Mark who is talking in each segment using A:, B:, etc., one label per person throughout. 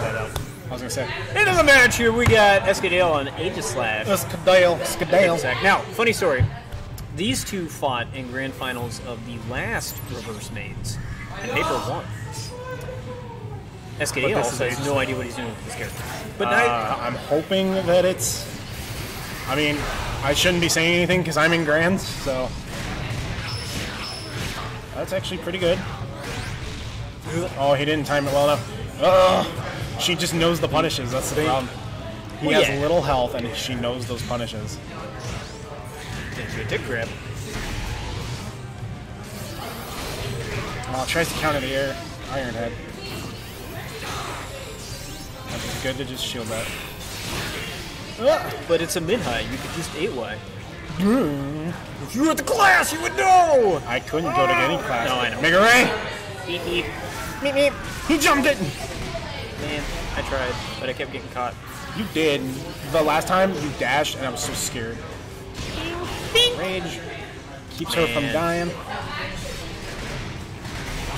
A: that out.
B: I was gonna say.
A: Into the match here, we got SK Dale on Aegislash.
B: Skadale, Skadale.
A: Now, funny story. These two fought in grand finals of the last reverse mains, and Paper won. SK Dale
B: this
A: also has no idea what he's doing with this character. But
B: Uh,
A: I,
B: I'm hoping that it's. I mean, I shouldn't be saying anything because I'm in grands, so. That's actually pretty good. Oh, he didn't time it well enough. Ugh. She just knows the punishes. That's the problem. He
A: Well,
B: has
A: yeah.
B: little health, and she knows those punishes.
A: into a dick grip?
B: Oh, tries to counter the air. Iron Head. That's good to just shield that.
A: Ah, but it's a mid high. You could just 8Y. Hmm. If you were at the class, you would know!
B: I couldn't go to any ah. class.
A: No, I know.
B: Mega Ray!
A: Beep, beep.
B: Meep, meep. He jumped it!
A: Man, I tried, but I kept getting caught.
B: You did. The last time you dashed, and I was so scared. Rage keeps her from
A: Man.
B: dying.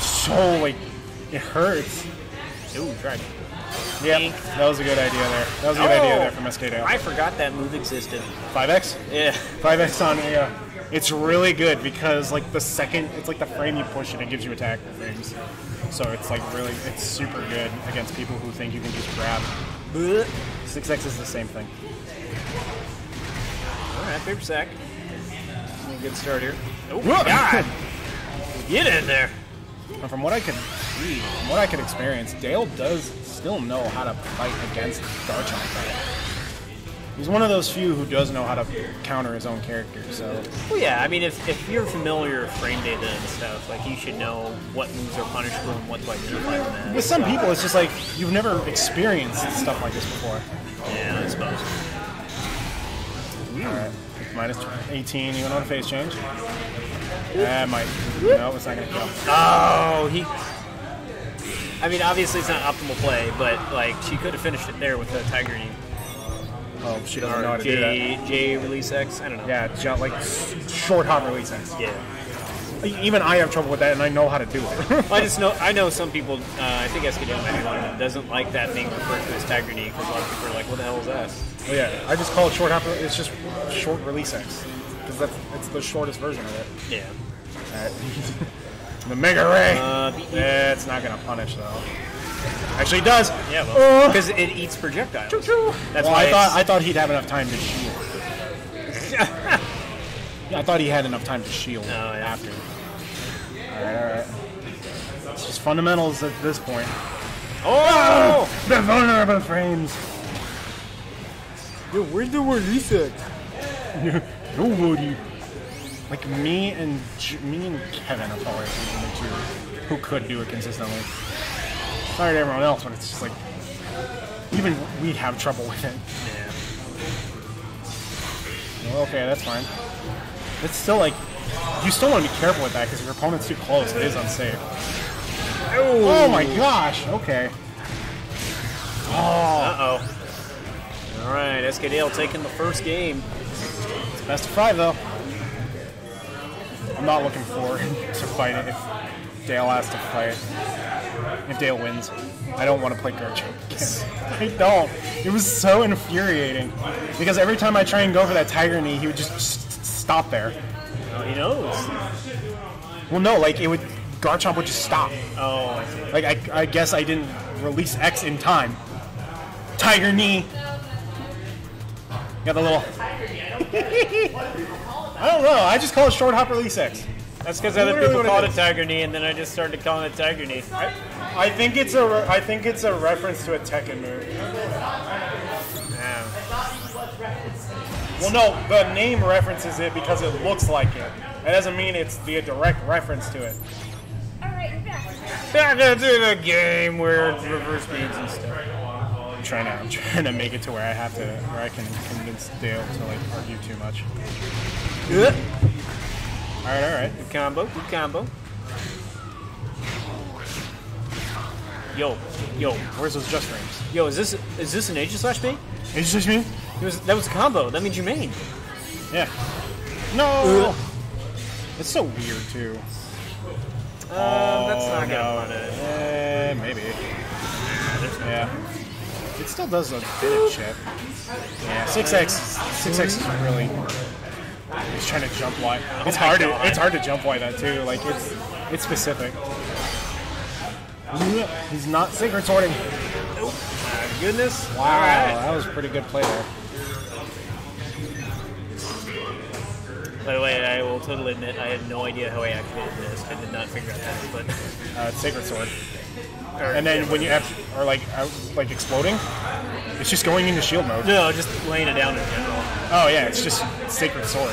B: So like, it hurts.
A: Ooh, tried.
B: Yep, that was a good idea there. That was a good idea oh. there from SK
A: I forgot that move existed.
B: 5x?
A: Yeah.
B: 5x on yeah. It's really good because like the second, it's like the frame you push it, it gives you attack frames. So it's like really, it's super good against people who think you can just grab. 6x is the same thing.
A: Alright, paper sack. A good start here. Oh. God! Get in there!
B: And from what I could see, from what I could experience, Dale does still know how to fight against Garchomp. He's one of those few who does know how to counter his own character. So
A: Well, yeah, I mean, if, if you're familiar with frame data and stuff, like, you should know what moves are punishable and what to identify them as.
B: with some people, it's just like you've never experienced stuff like this before.
A: Yeah, I suppose.
B: All right, minus 18. You want to face change? That might. No, it's not gonna kill.
A: Oh, he. I mean, obviously it's not optimal play, but like she could have finished it there with the Tiger Knee
B: Oh, she doesn't know how to do that.
A: J J release X. I don't know.
B: Yeah, like s- short hop release X.
A: Yeah.
B: Even I have trouble with that, and I know how to do it.
A: Well, I just know I know some people. Uh, I think might one of them. Doesn't like that being referred to as Tiger because a lot of people are like, "What the hell is that?"
B: Oh, yeah, I just call it short hop. It's just short release X because that's it's the shortest version of it.
A: Yeah.
B: Alright. the Mega Ray.
A: Uh,
B: it's not gonna punish though. Actually, it does.
A: Yeah,
B: Uh.
A: well, because it eats projectiles. That's
B: well,
A: why
B: I thought I thought he'd have enough time to shield. Yeah, I thought he had enough time to shield
A: Oh, yeah.
B: after. All right, all right. It's just fundamentals at this point.
A: Oh!
B: The vulnerable frames.
A: Yo, where's the release X?
B: Nobody. Like me and J- me and Kevin are probably the two who could do it consistently. Sorry to everyone else, but it's just like even we'd have trouble with it.
A: Yeah.
B: Well, okay, that's fine. It's still like you still want to be careful with that because if your opponent's too close, it is unsafe. Oh my gosh! Okay. Oh,
A: Uh oh. All right, SK Dale taking the first game.
B: it's best of five though. I'm not looking forward to fighting if Dale has to fight. If Dale wins, I don't want to play Garchomp. I don't. It was so infuriating because every time I try and go for that Tiger Knee, he would just stop there.
A: Oh, he knows.
B: Well, no, like it would. Garchomp would just stop.
A: Oh, I see.
B: Like I, I guess I didn't release X in time. Tiger knee. Got the little. I don't know. I just call it short hop release X.
A: That's because other people called it
B: called.
A: Tiger Knee, and then I just started calling it Tiger Knee.
B: I, I think it's a re- I think it's a reference to a Tekken move.
A: Yeah.
B: Well, no, the name references it because it looks like it. That doesn't mean it's the direct reference to it.
C: Alright, you're back.
A: Back into the game where it's reverse beams and stuff.
B: I'm trying to I'm trying to make it to where I have to where I can convince Dale to like argue too much.
A: Good
B: All right, all right.
A: combo, good combo. Yo, yo,
B: Where's those just frames?
A: yo, is this is this an Aegislash main?
B: It's slash me.
A: It was, that was a combo. That means you main.
B: Yeah. No. It's so weird too.
A: Um, that's not
B: Oh,
A: gonna
B: no.
A: run it.
B: Eh, maybe. Yeah. It still does a bit of chip. Yeah, 6x, 6x is really. He's trying to jump wide. It's
A: Oh
B: hard to
A: God.
B: it's hard to jump like that too. Like it's it's specific. He's not sacred sorting.
A: Nope. My goodness.
B: Wow,
A: All right.
B: that was a pretty good play there.
A: By the way, I will totally admit I had no idea how I activated this. I did not figure out that, but
B: Uh, sacred sword.
A: or-
B: And then when you have are like out, like exploding, it's just going into shield mode.
A: no, just laying it down in general.
B: Oh yeah, it's just sacred sword.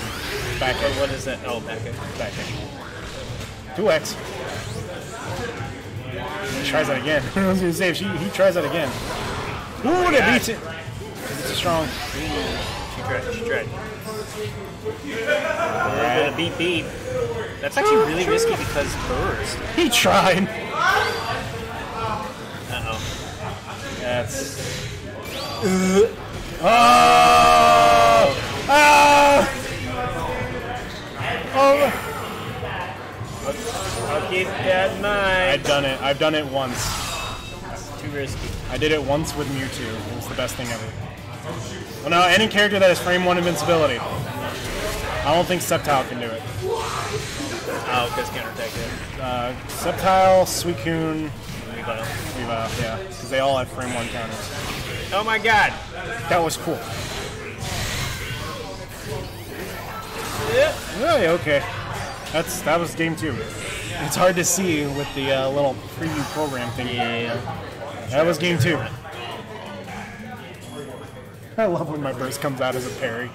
B: Back
A: Or what is that? Oh, back in.
B: back in. Two X. He tries that again. I was gonna say if she, he tries that again. Ooh, that
A: God.
B: beats it. It's strong.
A: She tried. She tried. A little bit of beep beep. That's actually really risky because burst.
B: He tried.
A: Uh oh.
B: That's. Oh! Ah! Oh!
A: I'll keep that in mind.
B: I've done it. I've done it once.
A: Too risky.
B: I did it once with Mewtwo. It was the best thing ever. Well, no, any character that has frame one invincibility. I don't think Sceptile can do it.
A: Oh, because counterattack it.
B: Uh, Sceptile, Suicune,
A: Revive.
B: Viva, yeah, because they all have frame one counters.
A: Oh my god.
B: That was cool.
A: Yeah.
B: Really? Okay. That's that was game two. It's hard to see with the uh, little preview program thing.
A: Yeah.
B: That was game two. I love when my burst comes out as a parry.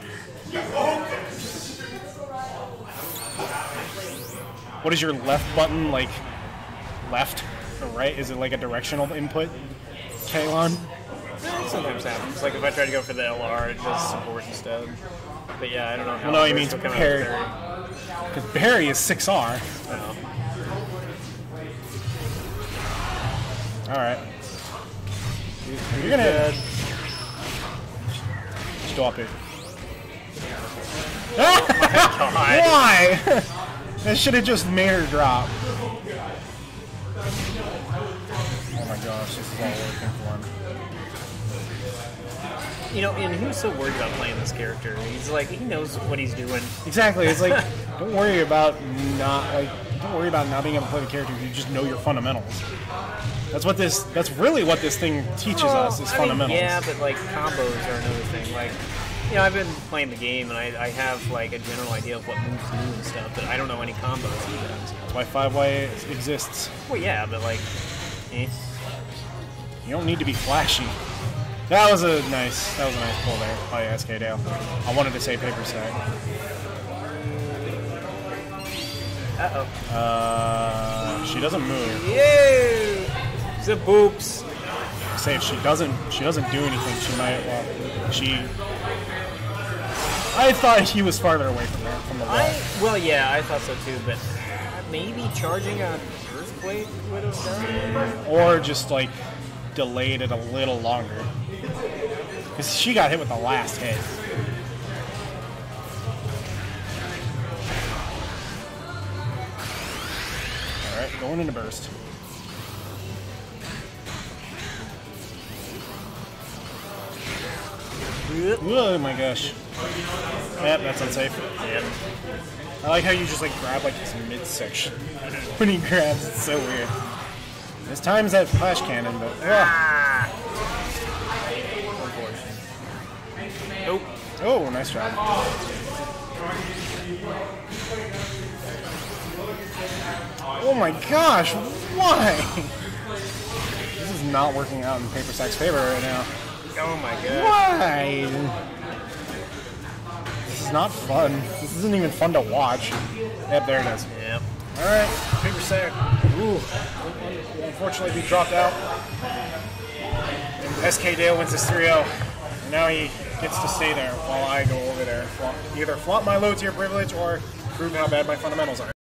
B: What is your left button like? Left or right? Is it like a directional input? Kalon?
A: Sometimes happens. Like if I try to go for the LR, it just support instead. But yeah, I don't know how.
B: No, he means
A: will come out
B: parry.
A: with.
B: Because Barry is 6R.
A: I don't know.
B: Alright. You're gonna stop it.
A: Oh God.
B: Why? that should have just made her drop. Oh my gosh, this is all working for him.
A: You know, and who's so worried about playing this character? He's like, he knows what he's doing.
B: Exactly. It's like don't worry about not like don't worry about not being able to play the character. You just know your fundamentals. That's what this. That's really what this thing teaches us is
A: I mean,
B: fundamentals.
A: yeah, but like combos are another thing. Like, you know, I've been playing the game and I, I have like a general idea of what moves do and stuff, but I don't know any combos he does.
B: That's why five way exists.
A: Well, yeah, but like, eh.
B: You don't need to be flashy. That was a nice. That was a nice pull there by SK Dale. I wanted to say paper sack.
A: Uh oh.
B: Uh, she doesn't move.
A: Yay! The boops.
B: Say if she doesn't, she doesn't do anything. She might. Well, she. I thought he was farther away from there, from the wall.
A: I well, yeah, I thought so too, but maybe charging a earthquake would have done
B: or just like delayed it a little longer. Because she got hit with the last hit. Alright, going into burst. Oh my gosh. Yep, that's unsafe.
A: Yeah.
B: I like how you just like grab like his midsection when he grabs. It's so weird. There's times that flash cannon, but.
A: Ah. Nope.
B: oh, nice job. Oh my gosh, why? This is not working out in Paper Sack's favor right now.
A: Oh my god.
B: Why? This is not fun. This isn't even fun to watch. Yep, there it is. All right, paper sack. Ooh, unfortunately, we dropped out. And SK Dale wins this 3-0. Now he gets to stay there while I go over there. Flaunt, either flaunt my low tier privilege or prove how bad my fundamentals are.